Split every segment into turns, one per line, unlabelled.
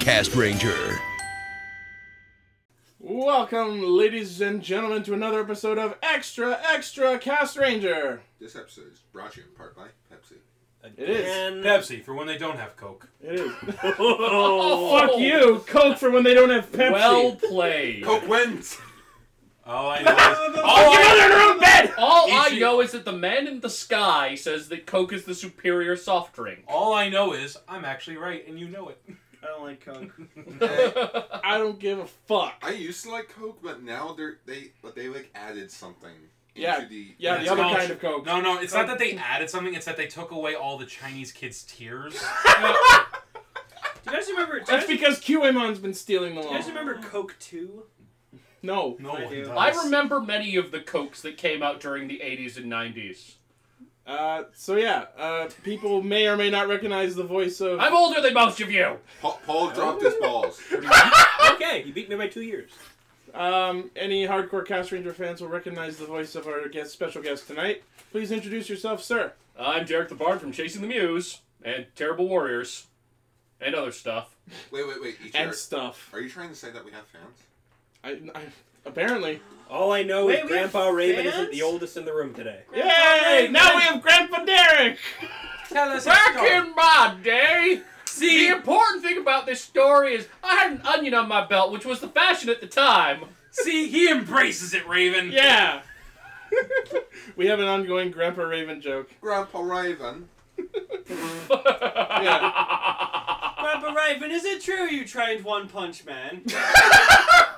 Castranger.
Welcome, ladies and gentlemen, to another episode of Extra Extra Castranger.
This episode is brought to you in part by Pepsi.
It is.
Pepsi for when they don't have Coke.
It is.
oh,
Fuck you, Coke for when they don't have Pepsi.
Well played.
Coke wins!
All I know is
oh, get on their own bed.
All I
Ichi-
know is that the man in the sky says that Coke is the superior soft drink.
all I know is I'm actually right, and you know it.
I don't like Coke.
I don't give a fuck.
I used to like Coke, but now they're they but they like added something into
Yeah,
the
Yeah, the other
called-
kind of Coke.
No, no, it's not that they added something. It's that they took away all the Chinese kids' tears.
Do you guys remember? Do you
That's
guys,
because QAmon's been stealing the
do you
law.
guys remember Coke Two?
No.
No
I
one
do.
does.
I remember many of the Cokes that came out during the 80s and 90s.
Uh, so yeah, uh, people may or may not recognize the voice of.
I'm older than most of you.
Paul, Paul dropped his balls.
okay, you beat me by two years.
Um, any hardcore Castranger fans will recognize the voice of our guest, special guest tonight. Please introduce yourself, sir.
I'm Derek the Bard from Chasing the Muse and Terrible Warriors and other stuff.
Wait, wait, wait. Ichi,
And
are,
stuff.
are you trying to say that we have fans?
I, I apparently.
All I know
Wait,
is Grandpa Raven
fans?
isn't the oldest in the room today.
Yay! Now we have Grandpa Derek.
Tell us
Back in my day,
See,
the important thing about this story is I had an onion on my belt, which was the fashion at the time.
see, he embraces it, Raven.
Yeah. we have an ongoing Grandpa Raven joke.
Grandpa Raven.
Yeah.
Grandpa Raven, is it true you trained One Punch Man?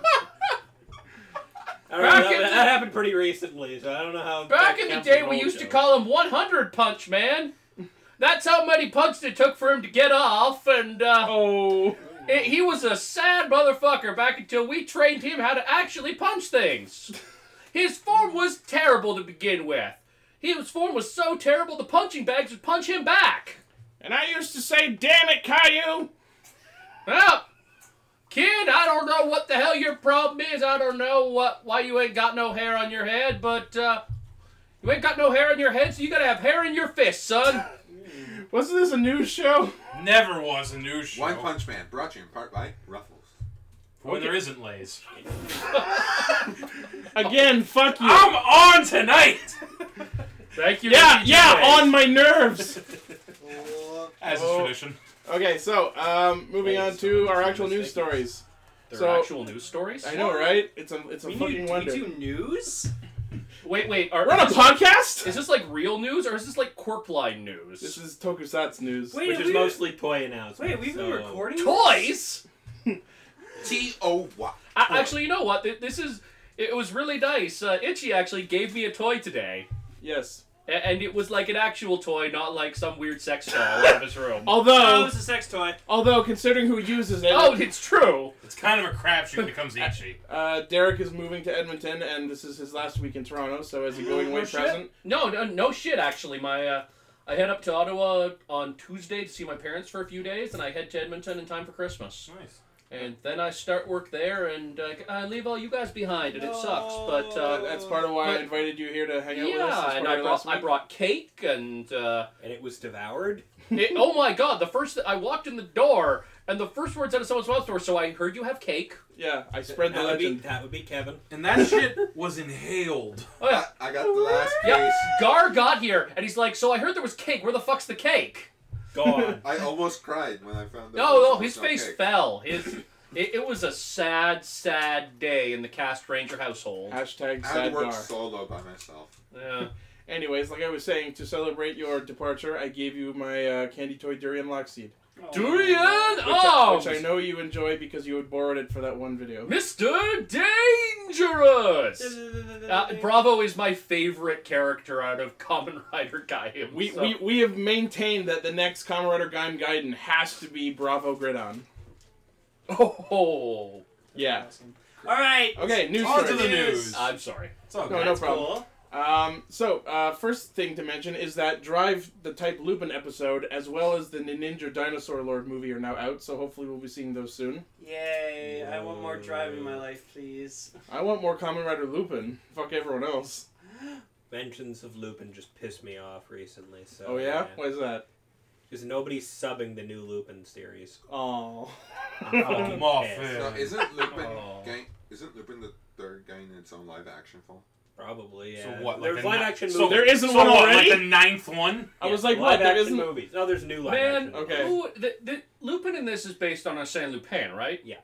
I don't know, that,
the-
that happened pretty recently, so I don't know how.
Back in the day, we
old
used to call him 100 Punch Man. That's how many punches it took for him to get off, and uh,
Oh.
it- he was a sad motherfucker back until we trained him how to actually punch things. His form was terrible to begin with. His form was so terrible the punching bags would punch him back.
And I used to say, "Damn it, Caillou!"
Well, kid, I don't know what the hell your problem is. I don't know what why you ain't got no hair on your head, but uh, you ain't got no hair on your head, so you gotta have hair in your fist, son.
Wasn't this a news show?
Never was a news show.
One Punch Man, brought to you in part by Ruffles.
For when there isn't Lays.
Again, fuck you.
I'm on tonight.
Thank you.
yeah, yeah, on my nerves.
As is
Oh.
tradition.
Okay, so um, moving on to our actual news stories.
There
So-
are actual news stories.
I know, right? It's a it's a
We,
fucking
need,
wonder.
we do news?
Wait, wait. Are,
We're on a
is, this,
podcast.
is this like real news or is this like Quirkline news?
This is Tokusatsu news.
Wait,
Which
we-
is mostly toy announcements.
Wait, we've been recording?
toys.
T O Y.
actually, you know what? This is. It was really nice. Uh, Ichi actually gave me a toy today.
Yes.
A- And it was like an actual toy, not like some weird sex doll out of his room.
Oh,
it
was a sex toy.
although considering who uses it,
Oh, it's true.
It's kind of a crapshoot when it comes to Ichi.
uh, Derek is moving to Edmonton, and this is his last week in Toronto. So as a going away
shit.
present,
No, no, no shit. Actually, my uh, I head up to Ottawa on Tuesday to see my parents for a few days, and I head to Edmonton in time for Christmas.
Nice.
And then I start work there, and uh, I leave all you guys behind, and it sucks. But uh,
that's part of why I invited you here to hang out with us.
yeah, and
part
I
of last
brought I
week.
brought cake, and uh,
And it was devoured.
it, oh my god, the first I walked in the door, and the first words out of someone's mouth were, "So I heard you have cake."
Yeah, I spread the
that would, be,
legend.
that would be Kevin.
And that shit was inhaled.
Oh yeah.
I, I got the last
Yeah,
case.
Gar got here, and he's like, "So I heard there was cake. Where the fuck's the cake?"
Gone.
I almost cried when I found out.
No, no, his
no
face
cake.
fell. His, it, it was a sad, sad day in the Castranger household.
Hashtag
I had to
sad
work
bar.
solo by myself.
Yeah.
Anyways, like I was saying, to celebrate your departure, I gave you my uh, candy toy durian lockseed.
Durian
Which,
Oh,
which I know you enjoy because you had borrowed it for that one video.
Mr. Dangerous. Uh, Bravo is my favorite character out of Kamen Rider Gaim.
We,
so-
we, we have maintained that the next Kamen Rider Gaim Gaiden has to be Bravo Gridon.
Oh,
Yeah.
All right.
Okay, news
On to the news.
I'm sorry.
It's all
No,
good.
no
That's
problem.
cool.
Um, so, uh, first thing to mention is that Drive the Type Lupin episode, as well as the Ninja Dinosaur Lord movie, are now out, so hopefully we'll be seeing those soon.
Yay! I want more drive in my life, please.
I want more Kamen Rider Lupin. Fuck everyone else.
Mentions of Lupin just pissed me off recently. So
Oh, yeah? Why is that?
Because nobody's subbing the new Lupin series.
Oh.
I'm
Oh,
fucking
No, isn't Lupin
Oh.
gang, isn't Lupin the third guy in its own live action film?
Probably, yeah.
So what? Like
There's
the
live
ni-
action
so.
There isn't
so
one
what,
already?
Like the ninth one.
I was like,
live
what? There
action
isn't.
movies. No, there's new live
Man,
action.
Okay.
who the, the Lupin in this is based on Arsène Lupin, right?
Yeah.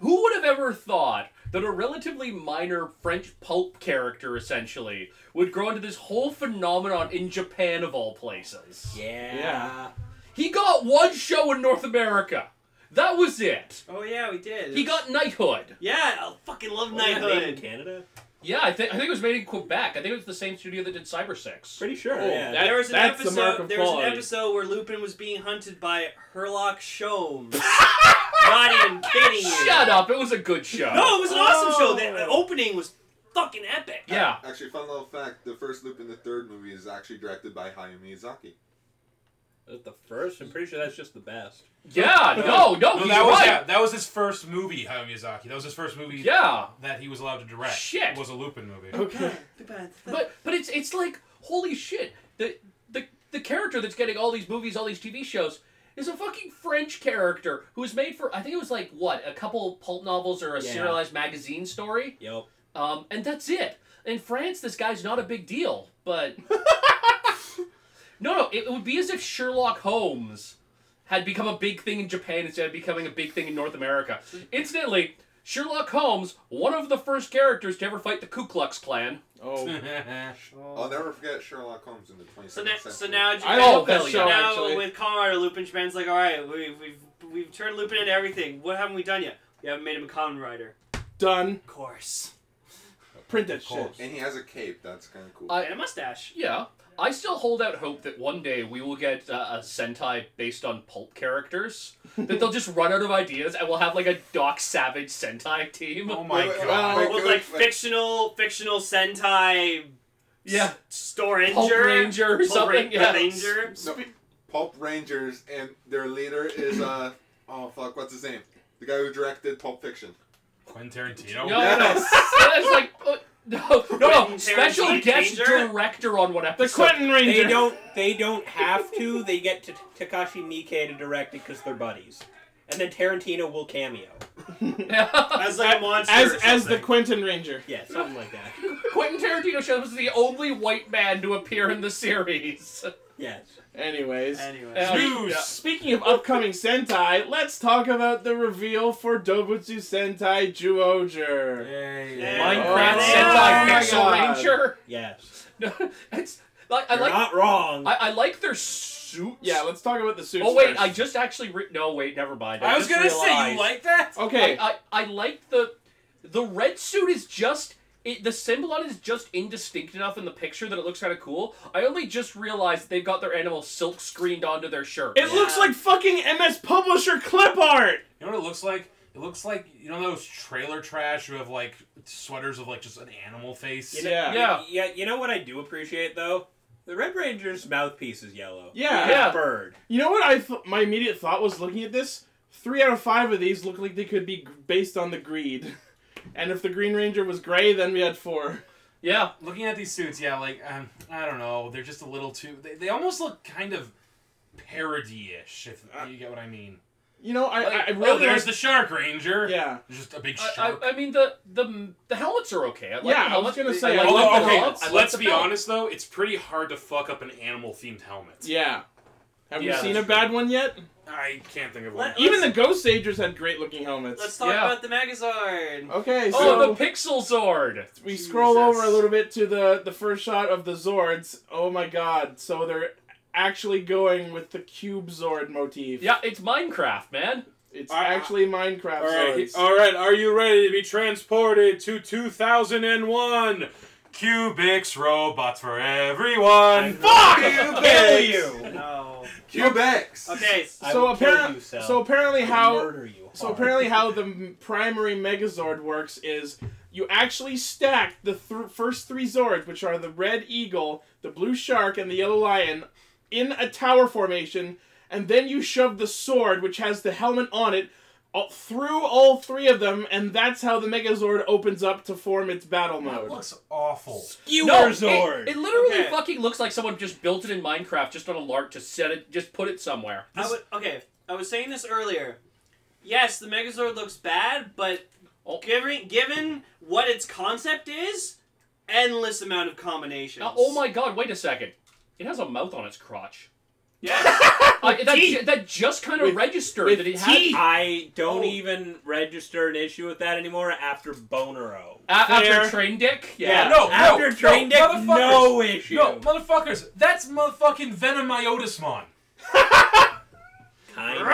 Who would have ever thought that a relatively minor French pulp character, essentially, would grow into this whole phenomenon in Japan of all places?
Yeah.
Yeah.
He got one show in North America. That was it.
Oh yeah, we did.
He got Night Hood.
Yeah, I fucking love
Wasn't made in
Night Hood.
Canada?
Yeah, I think I think it was made in Quebec. I think it was the same studio that did Cyber Six.
Pretty sure.
Oh,
yeah.
that-
there was an
that's the mark
episode.
of
There was an episode where Lupin was being hunted by Herlock Sholmes. Not even kidding you.
Shut up! It was a good show.
No, it was an awesome show. The
Oh.
the opening was fucking epic.
Yeah.
Actually, fun little fact: the first Lupin the third movie is actually directed by Hayao Miyazaki.
That's the first. I'm pretty sure that's just the best.
Yeah. No. No.
No,
he's
that was
right.
yeah, that was his first movie, Hayao Miyazaki. That was his first movie
Yeah.
that he was allowed to direct.
Shit.
Was a Lupin movie.
Okay.
But but it's it's like holy shit. The the the character that's getting all these movies, all these TV shows. Is a fucking French character who was made for I think it was like what a couple pulp novels or a
Yeah.
serialized magazine story,
Yep.
um, and that's it. In France, this guy's not a big deal, but no, no, it, it would be as if Sherlock Holmes had become a big thing in Japan instead of becoming a big thing in North America. Incidentally, Sherlock Holmes, one of the first characters to ever fight the Ku Klux Klan.
Oh.
I'll never forget Sherlock Holmes in the 27th
So now,
century.
so now,
I
Japan,
love that show,
now
actually.
with Kamen Rider Lupin, Japan's like, all right, we, we've we've turned Lupin into everything. What haven't we done yet? We haven't made him a Kamen Rider.
Done.
Of course.
Print that
Of
shit.
course.
and he has a cape. That's kind of cool.
I-
And a mustache.
Yeah. I still hold out hope that one day we will get uh, a Sentai based on pulp characters. that they'll just run out of ideas and we'll have like a Doc Savage Sentai team.
oh my
Wait, wait,
god.
wait,
With like
wait.
fictional fictional Sentai.
Yeah.
s- Store Ranger.
Pulp Ranger or
Pulp
something.
Ra-
yeah.
Ranger.
No, Pulp Rangers, and their leader is uh oh fuck, what's his name? The guy who directed Pulp Fiction.
Quentin Tarantino.
No, no, no.
Yes.
It's like uh, no, no, no. Special guest
Danger?
director on what episode. The?
Quentin Ranger.
They don't. They don't have to. They get to Takashi Miike to direct it because they're buddies, and then Tarantino will cameo.
As like a monster.
as
or
as the. Quentin Ranger.
Yeah, something like that.
Quentin Tarantino shows was the only white man to appear in the series.
Yes.
Anyways.
Anyway.
Uh,
News.
yeah.
Speaking of upcoming Sentai, let's talk about the reveal for Dobutsu Sentai Juohger.
Yay.
Yeah.
Minecraft
Oh,
Sentai
my
Pixel
God.
Ranger.
Yes.
No, it's like I
You're
like
not wrong.
I, I like their suits.
Yeah, let's talk about the suits.
Oh wait,
first.
I just actually re- no wait, never mind.
I was gonna say you like that.
Okay.
I, I I like the the red suit is just it, the symbol on it is just indistinct enough in the picture that it looks kind of cool. I only just realized they've got their animal silk screened onto their shirt.
it looks like fucking MS Publisher clip art.
You know what it looks like? It looks like you know those trailer trash who have like sweaters of like just an animal face.
You know,
Yeah.
Yeah.
Yeah. You know what I do appreciate though? The Red Ranger's mouthpiece is yellow.
Yeah.
Like
Yeah.
bird.
You know what I th- my immediate thought was looking at this? Three out of five of these look like they could be g- based on the greed. And if the Green Ranger was gray, then we had four.
yeah.
Looking at these suits, yeah, like um, I don't know, they're just a little too. They, they almost look kind of parody-ish, if you get what I mean.
You know, I, I, I
oh,
really
there's
like-
the Shark Ranger.
yeah.
Just a big
I,
shark.
I, I mean the the the helmets are okay. I like
Yeah,
the
I was
helmets.
gonna say,
I
I
like
like
the
the
okay,
helmets. I
let's
the
be
belt.
honest though, it's pretty hard to fuck up an animal-themed helmet.
Yeah. Have
Yeah,
you seen a
that's
bad one yet?
I can't think of
Let-
one.
Even the Goseigers had great looking helmets.
Let's talk
Yeah.
about the Megazord.
Okay, oh, so
Oh, the Pixel Zord.
we scroll over a little bit to the the first shot of the Zords. Oh my god! So they're actually going with the Cube Zord motif.
Yeah, it's Minecraft, man.
it's
I- I-
actually Minecraft
All right,
Zords.
all right. Are you ready to be transported to 2001?
Cubix robots for everyone.
Fuck!
Kill you.
No.
Cubix.
Okay.
So apparently,
you,
so apparently, how
you.
so apparently how the primary Megazord works is you actually stack the th- first three Zords, which are the red eagle, the blue shark, and the yellow lion, in a tower formation, and then you shove the sword, which has the helmet on it, all, through all three of them, and that's how the Megazord opens up to form its battle mode.
That
mode.
looks awful.
Skewer
No, it, it literally
Okay.
fucking looks like someone just built it in Minecraft just on a lark to set it, just put it somewhere.
I would, okay, I was saying this earlier. Yes, the Megazord looks bad, but
Oh.
given given what its concept is, endless amount of combinations.
Now, oh my god, wait a second. It has a mouth on its crotch.
Yes.
Uh, that, that just kind of
With-
registered
with
that it
teeth.
I don't
Oh.
even register an issue with that anymore after Bonero.
had a-
Fair.
after Train Dick.
Yeah,
Yeah.
no,
after
no,
Train
no,
Dick,
motherfuckers.
no issue.
No, motherfuckers, that's motherfucking VenomMyotismon.
Kind of.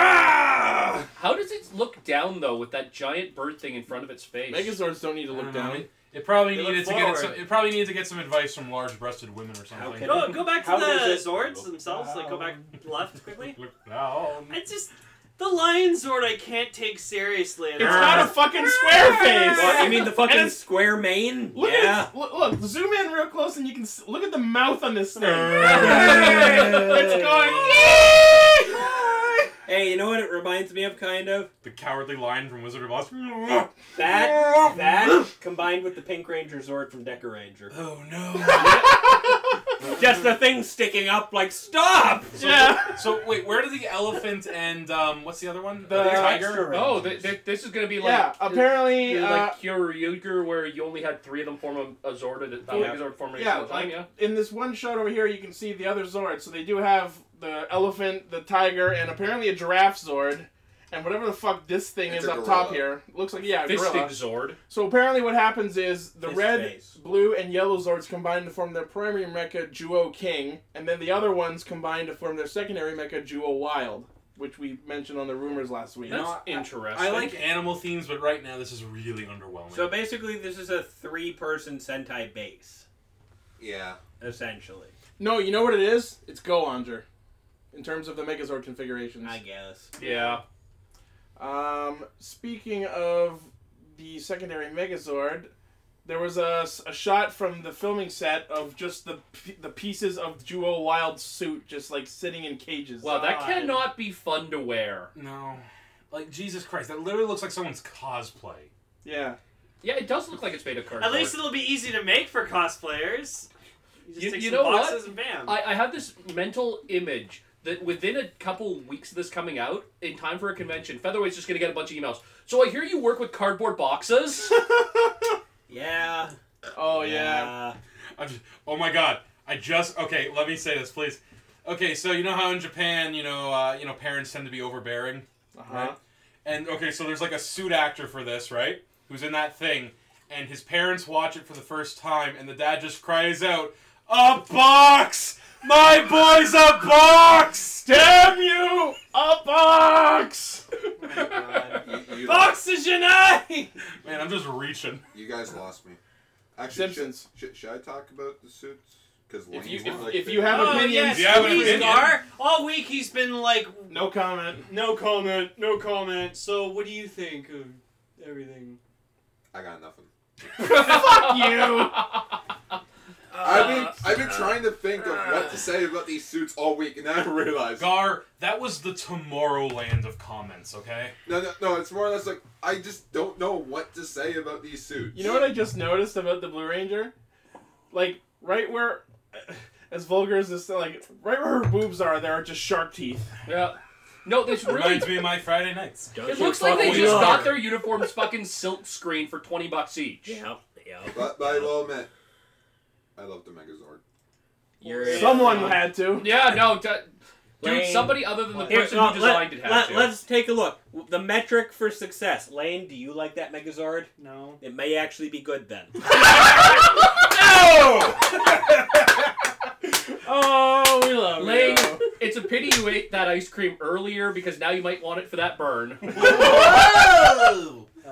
How does it look down though with that giant bird thing in front of its face?
Megazords don't need to look
don't know,
down.
It, it probably
They
needed to get it
forward.
some, it probably needed to get some advice from large-breasted women or something.
can
go go back to
How
the
does it-
Zords themselves. Like go back left quickly.
Look down.
I just the Lion Zord I can't take seriously. at
It's
all.
got a fucking square face.
What, you mean the fucking
it's-
square mane?
Look
yeah.
at look, look, zoom in real close and you can s- look at the mouth on this thing. it's going.
Hey, you know what it reminds me of, kind of?
The cowardly lion from Wizard of Oz.
That, that, combined with the Pink Ranger Zord from Dekaranger.
Oh no.
Just the thing sticking up like, stop!
yeah.
So wait, where did the elephant and um, what's the other one?
The
tiger.
Oh, th- th- this is gonna be like
Yeah. Apparently,
like
uh,
Kyoryuger, where you only had three of them form a, a Zord at a, a
Yeah.
Megazord formation
yeah,
at a time.
like
Yeah.
in this one shot over here, you can see the other Zord. So they do have the elephant, the tiger, and apparently a giraffe Zord. And whatever the fuck this thing
It's
is
a
up top
gorilla.
here looks like yeah, a gorilla.
Fisting Zord.
So apparently, what happens is the
Fist
red,
face.
blue, and yellow Zords combine to form their primary mecha Juo King, and then the other ones combine to form their secondary mecha Juo Wild, which we mentioned on the rumors last week.
That's
know, I-
interesting.
I like animal themes, but right now this is really underwhelming.
So basically, this is a three-person Sentai base,
Yeah.
essentially.
No, you know what it is? It's Go Goanger, in terms of the Megazord configurations.
I guess.
Yeah.
Um, speaking of the secondary Megazord, there was a, a shot from the filming set of just the the pieces of Juo Wild's suit just like sitting in cages.
Well, that
God.
cannot be fun to wear.
no, like Jesus Christ, that literally looks like someone's cosplay.
yeah.
Yeah, it does look like it's made of cardboard.
At least it'll be easy to make for cosplayers. You just
You-
take
you
some
know what?
and bam.
I, I have this mental image that within a couple weeks of this coming out, in time for a convention, Featherweight's just gonna get a bunch of emails. So I hear you work with cardboard boxes.
Yeah.
Oh yeah.
I'm just, oh my god! I just okay. Let me say this, please. Okay, so you know how in Japan, you know, uh, you know, parents tend to be overbearing,
Uh-huh.
right? And okay, so there's like a suit actor for this, right? Who's in that thing, and his parents watch it for the first time, and the dad just cries out, "A box! My boy's a box!
Damn you! A box!
Oh my God.
You, you,
Oxygen!
Man, I'm just reaching.
you guys lost me. Actually,
Simpsons.
Should, should, should I talk about the suits? Because
If you- if- if you have
oh
opinions-
yes,
you have an
please,
opinion?
Gar. All week he's been like,
No comment.
no comment, no comment. So what do you think of everything?
I got nothing.
Fuck you!
I've been uh, I've been trying to think of what to uh. say about these suits all week, and then I realized
Gar, that was the Tomorrowland of comments, okay?
no, no, no. It's more or less like I just don't know what to say about these suits.
You know what I just noticed about the Blue Ranger? Like right where, as vulgar as this, like right where her boobs are, there are just shark teeth.
yeah. No, this really.
Reminds me of my Friday nights.
It looks like they just got their uniforms fucking silk screen for twenty bucks each.
Yeah, yeah.
But, but I will admit, I love the Megazord.
You're
Someone had to.
Yeah, no, d- dude,
Lane.
somebody other than the
Here,
person
no,
who designed it had
let,
to.
us take a look. The metric for success. Lane, do you like that Megazord?
No.
It may actually be good then.
Oh, we love
Lane,
you.
it's a pity you ate that ice cream earlier because now you might want it for that burn.
Whoa!
Uh,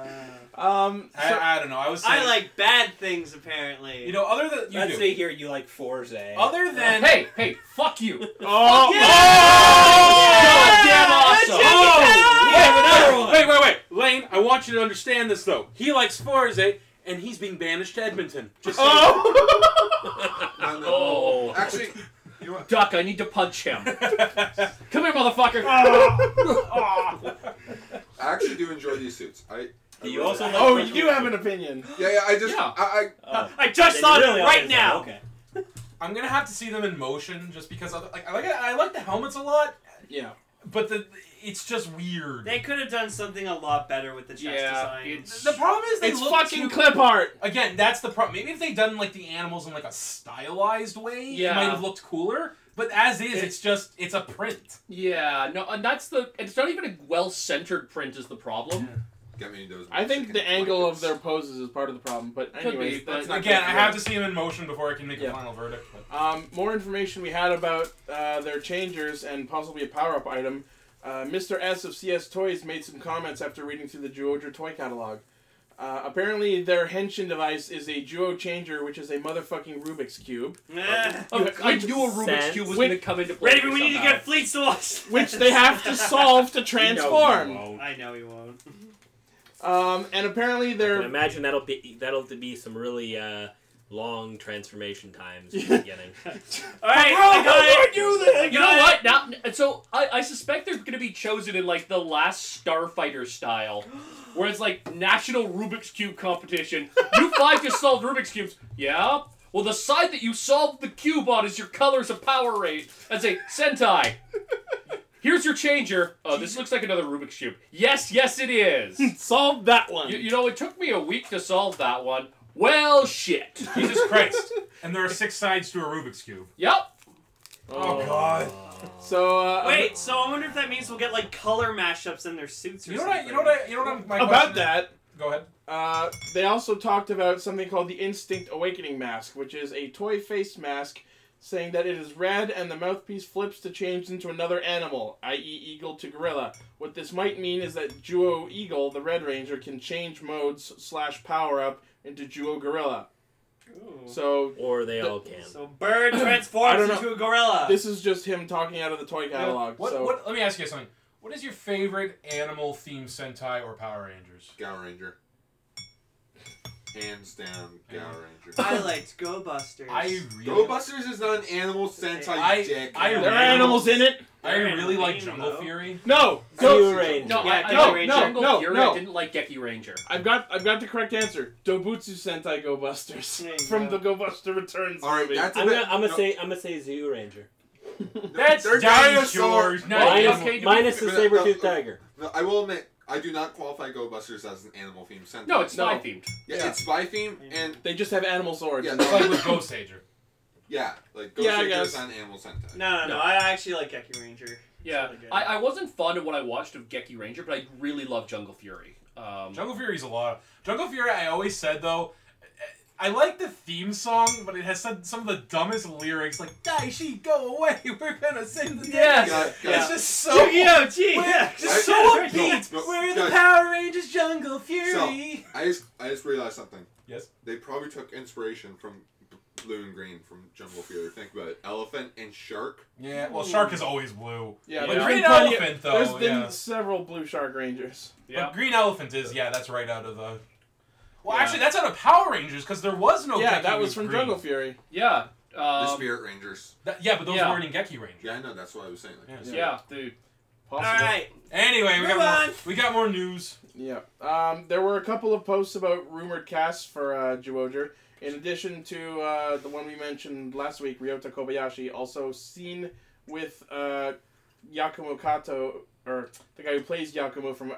Um, so,
I, I don't know. I was saying,
I like bad things apparently.
you know, other than you
Let's
do.
see here. You like Fourze.
Other than
hey, hey, fuck you.
oh,
Goddamn awesome.
Oh!
We have another one.
Wait, wait, wait, Lane. I want you to understand this though. He likes Fourze, and he's being banished to Edmonton. Just saying.
oh.
No, no.
Oh.
Actually, you know what?
Duck, I need to punch him. Come here, motherfucker.
I actually do enjoy these suits. I. I
Do you
really-
also like
Oh,
Fresh
you do have an opinion.
Yeah, yeah. I just.
Yeah.
I,
Oh.
I just
Then
thought
really
it right
into
now.
Okay.
I'm gonna have to see them in motion just because other, like I like I like the helmets a lot,
Yeah.
but the it's just weird.
They could have done something a lot better with the chest
Yeah,
design.
it's-
the problem is they
It's
look
fucking
too-
clip art.
Again, that's the problem. Maybe if they'd done like the animals in like a stylized way,
Yeah.
it might have looked cooler. But as is,
It-
it's just it's a print.
Yeah, no, and that's the. It's not even a well-centered print is the problem.
Get me those.
I think the
Mexican
angle of their poses is part of the problem. But
Could
anyways,
be, but
that's not
Again, I have to see them in motion before I can make
Yeah.
a final verdict. But
Um, more information we had about uh, their changers and possibly a power-up item. Uh, Mr. S of CS Toys made some comments after reading through the Duodra toy catalog. Uh, apparently, their henshin device is a Juo changer, which is a motherfucking Rubik's cube,
Eh.
Oh, I
Which-
knew a Rubik's cube was going to come into play.
Ready, we need to get fleets to watch.
which they have to solve to
No,
transform.
you won't.
I know he won't.
Um, and apparently,
I can
they're
imagine that'll be that'll be some really uh, long transformation times in the beginning.
All right, I got it. I
You know
got
what?
it.
Now, and so I, I suspect they're going to be chosen in like the last Starfighter style, where it's like national Rubik's cube competition. You five just solved Rubik's cubes. Yeah. Well, the side that you solved the cube on is your colors of power rate. That's a Sentai. Here's your changer. Oh, this looks like another Rubik's cube. Yes, yes, it is.
solved that one.
you, you know, it took me a week to solve that one. Well, shit.
Jesus Christ! and there are six sides to a Rubik's cube.
Yep.
Oh, God.
so uh,
Wait, so I wonder if that means we'll get like color mashups in their suits or
You know what? I,
something.
you know what? I, you know what? I'm, my
about
question
that,
Go ahead.
Uh, they also talked about something called the Instinct Awakening Mask, which is a toy face mask saying that it is red and the mouthpiece flips to change into another animal, i.e., eagle to gorilla. What this might mean is that Juo Eagle, the Red Ranger, can change modes slash power up into Juo Gorilla.
Ooh.
So
or they
The-
all can.
So bird transforms into a gorilla.
this is just him talking out of the toy catalog.
What,
so
what? Let me ask you something. What is your favorite animal themed Sentai or Power Rangers?
Gaoranger. Hands down, Gow Ranger.
I liked Go Busters.
I really,
Go Busters is not an animal sentai,
I-
you dick.
I
there are animals in it.
I really like
Rainbow.
Jungle Fury.
No,
Zeo
go.
Ranger.
No,
Yeah,
I, I
no,
no,
Jungle
no,
Fury.
no.
I didn't like Geki Ranger.
I've got I've got the correct answer. Dobutsu Sentai Go Busters from
go.
the Go Buster Returns
All right,
movie.
that's a
I'm
bit.
gonna, I'm gonna
no,
say I'm gonna say Zeo Ranger.
That's dinosaurs.
dinosaurs.
No,
minus
okay,
minus
be-
the saber tooth
no.
tiger.
No, I will admit, I do not qualify Go Busters as an animal themed sentai.
No, it's
No.
spy themed.
yeah,
yeah.
it's spy themed, and
They just have animal swords.
Yeah,
and
It's like with Goseiger.
yeah, like Go
Yeah, I
Ranger is
guess.
not an animal sentai.
No, no, no.
No.
I actually like Geki Ranger.
Yeah,
really good.
I, I wasn't fond of what I watched of Geki Ranger, but I really love Jungle Fury. Um,
Jungle Fury's a lot. Jungle Fury, I always said though, I like the theme song, but it has some, some of the dumbest lyrics, like "Daishi, go away, we're gonna sing the
Yes.
dance."
Yeah, yeah.
It's just so,
Yu-Gi-Oh! Gee,
We're
yeah.
just so
I-
upbeat.
No, no,
we're the. Power Rangers, Jungle Fury.
I just, I just realized something.
Yes.
They probably took inspiration from B- Blue and Green from Jungle Fury. Think about it: elephant and shark.
Yeah, well, Shark is always blue.
Yeah,
Yeah.
there's
Green Elephant, though,
There's been
yeah.
several Blue Shark Rangers.
yeah.
But Green Elephant is, yeah, that's right out of the. Well,
Yeah.
actually, that's out of Power Rangers because there was no.
yeah,
Geki
that was from
Green.
Jungle Fury.
Yeah.
The
Um,
Spirit Rangers.
That- yeah, but those
Yeah.
weren't in Geki Ranger.
Yeah, I know. That's what I was saying. Like,
Yes.
yeah, dude.
Possible.
All right.
Anyway, we got
Move
more. We got more news.
Yeah. Um, there were a couple of posts about rumored casts for uh, Juohger. In addition to uh, the one we mentioned last week, Ryota Kobayashi, also seen with uh, Yakumo Kato, or the guy who plays Yakumo from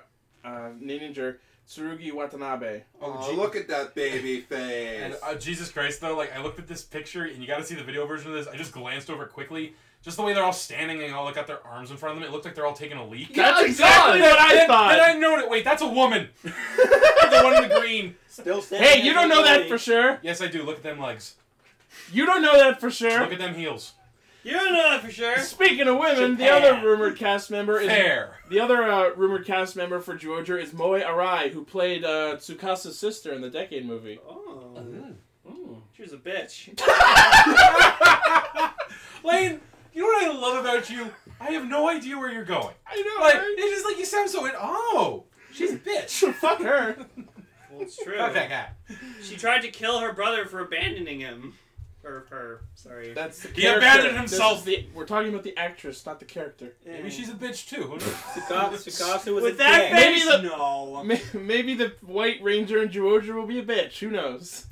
uh, Ninja, Tsurugi Watanabe.
Oh,
gee.
look at that baby face.
And uh, Jesus Christ, though, like I looked at this picture, and you got to see the video version of this. I just glanced over quickly. Just the way they're all standing and all like got their arms in front of them, it looked like they're all taking a leak.
That's
That's exactly
God.
what I
then,
thought.
then I noted. Wait, that's a woman. the one in the green.
Still standing.
hey, you don't know that for sure.
Yes, I do. Look at them legs.
You don't know that for sure.
Look at them heels.
You don't know that for sure.
Speaking of women, the other rumored cast member is
Fair.
The other uh, rumored cast member for Juohger is Moe Arai, who played uh, Tsukasa's sister in the Decade movie.
Oh,
Mm.
she was a bitch.
Lane, you know what I love about you? I have no idea where you're going.
I know,
Like,
right?
it's just like you sound so. in. Oh, she's a bitch.
Fuck her.
Well, it's true.
Fuck that guy.
She tried to kill her brother for abandoning him. Or her. Sorry.
That's the
He
character.
abandoned
This
himself.
is the- we're talking about the actress, not the character.
Maybe she's a bitch too. Who knows?
Suka- Tsukasa was
With
a
that
dick.
Maybe
face,
the-
no.
May- Maybe the White Ranger and Juohger will be a bitch. Who knows?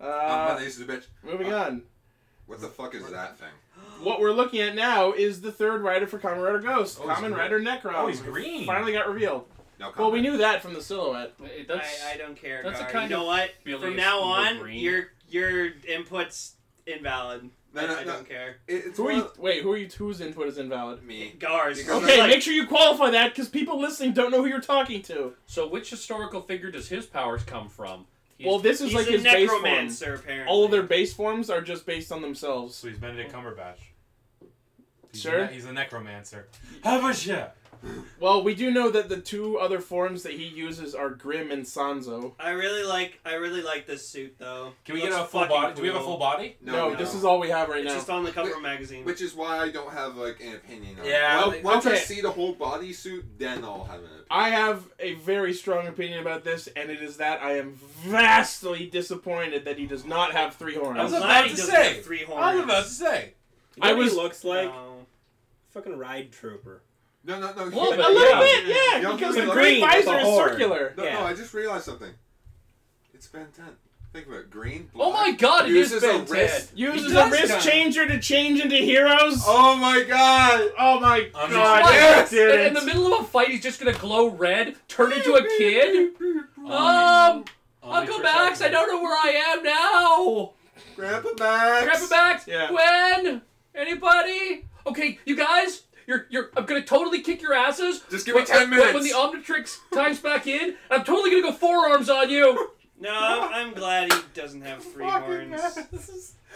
I'm
Uh,
my name's the bitch.
moving on.
What the fuck is that thing?
What we're looking at now is the third rider for Kamen Rider Ghost,
Oh, he's
Kamen
green.
Rider Necrom.
Oh, he's green.
Finally got revealed.
No comment.
Well, we knew that from the silhouette.
That's,
I, I don't care.
that's a
Gar.
kind
you know what?
Billy
From
is
now
uber
on,
green.
your your input's invalid.
No,
I,
no,
I
no.
don't care.
It's
Who are you? Wait, who are you? Whose input is invalid?
me.
Gars.
Because
Okay,
Like-
make sure you qualify that because people listening don't know who you're talking to.
So which historical figure does his powers come from? He's-
well, this is
He's
like
a
his base form.
apparently.
All of their base forms are just based on themselves.
So he's Benedict Cumberbatch. He's
Sure.
A, ne- he's a necromancer. Havasha.
Well, we do know that the two other forms that he uses are Grim and Sanzo.
I really like. I really like this suit though.
Can we
Looks
get a full
fucking
body? Do we have a
cool.
full body?
No,
we
this is all we have right
It's
now.
just on the cover
Wait,
of magazine.
Which is why I don't have like an opinion on
Yeah,
it. Well,
like-
once I
okay.
see the whole bodysuit, then I'll have an opinion.
I have a very strong opinion about this, and it is that I am vastly disappointed that he does not have three
I'm
horns.
I was
glad
about
he
to
doesn't
say.
have three horns.
I was about to say.
You know
I
what
was-
he looks like
No.
fucking Riotrooper.
No, no, no.
Well,
he-
a little
yeah.
bit, yeah,
Yeah,
because the green
Green
visor
the
is circular.
no,
yeah.
no, I just realized something. It's Ben 10. Think about it. Green,
Oh my god, it is
Uses a
Ben 10.
wrist.
Uses a wrist
kinda.
changer to change into heroes.
Oh my god!
Oh my
I'm
god!
just-
Yes!
did it.
in the middle of a fight, he's just gonna glow red, turn into a kid. Um, Uncle Max, I don't know where I am now.
Grandpa Max!
Grandpa Max,
Yeah.
Gwen, anybody? Okay, you guys, you're you're. I'm gonna totally kick your asses.
Just give me
When-
10
when-
minutes.
When the Omnitrix times back in, I'm totally gonna go forearms on you.
No, I'm, I'm glad he doesn't have three
Fucking
horns.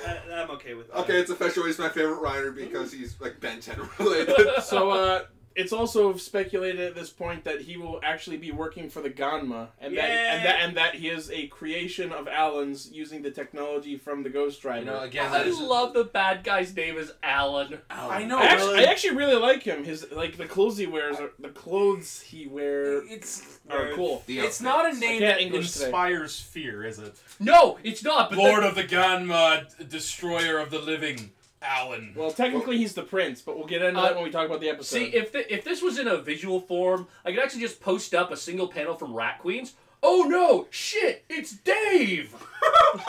I, I'm okay with that.
Okay, it's official. He's my favorite rider because he's like Ben 10 related.
So, uh, it's also speculated at this point that he will actually be working for the Ganma, and that and that and that he is a creation of Alan's using the technology from the Ghost Rider.
You know, again,
I
that is.
love the bad guy's name is Alan.
I know.
I actually,
really.
I actually really like him. His like the clothes he wears, are, the clothes he wears
It's
are cool.
The
it's not a name that
English today.
inspires fear, is it?
No, it's not. But
Lord
the-
of the Ganma, destroyer of the living, Alan.
Well, technically he's the prince, but we'll get into
Uh,
that when we talk about the episode.
See, if the, if this was in a visual form, I could actually just post up a single panel from Rat Queens. Oh no! Shit! It's Dave.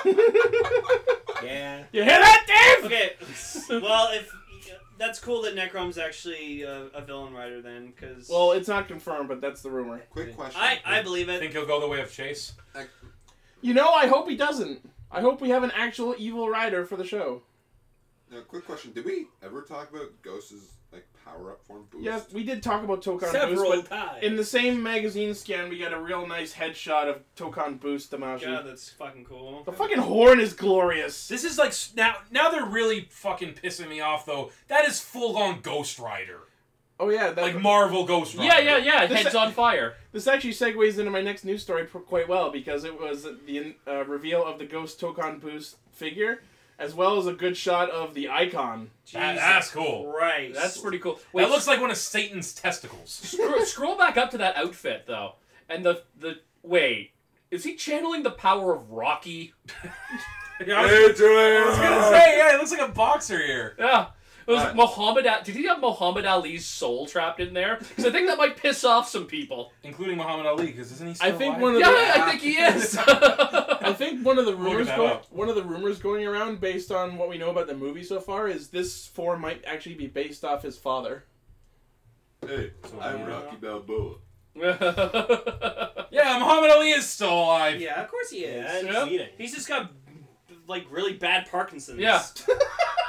Yeah.
you hear that, Dave?
Okay, well, if that's cool that Necrom's actually a, a villain writer, then, because
Well, it's not confirmed, but that's the rumor.
Quick question.
I I believe
I
it.
think he'll go the way of Chase.
You know, I hope he doesn't. I hope we have an actual evil rider for the show.
Now, quick question. Did we ever talk about Ghost's like power up form boost?
Yes, we did talk about Tokan Boost,
Several
but
times.
in the same magazine scan, we got a real nice headshot of Tokan Boost Damashi.
God, that's fucking cool.
The fucking horn is glorious.
This is like s- now. Now they're really fucking pissing me off though. That is full on Ghost Rider,
Oh yeah, that,
like Marvel Ghost Rider.
Yeah, yeah, yeah.
This-
Heads on fire.
this actually segues into my next news story pr- quite well because it was the uh, reveal of the Ghost Tokan Boost figure, as well as a good shot of the icon.
That- that's cool.
Right.
That's pretty cool.
that looks like one of Satan's testicles.
scroll, scroll back up to that outfit though, and the the wait. Is he channeling the power of Rocky?
Yeah, I was, I was gonna say, yeah, it looks like a boxer here.
Yeah. It was
Alright.
Muhammad. A- Did he have Muhammad Ali's soul trapped in there? Because I think that might piss off some people.
Including Muhammad Ali, because isn't he still
I think
alive?
one of
Yeah,
the
I think he is.
I think one of the rumors
that
go- one of the rumors going around based on what we know about the movie so far is this form might actually be based off his father.
Hey, I'm
Yeah.
Rocky Balboa.
Yeah, Muhammad Ali is still alive.
Yeah, of course he is.
Yeah, and
Yeah.
He's just got like really bad Parkinson's.
Yeah.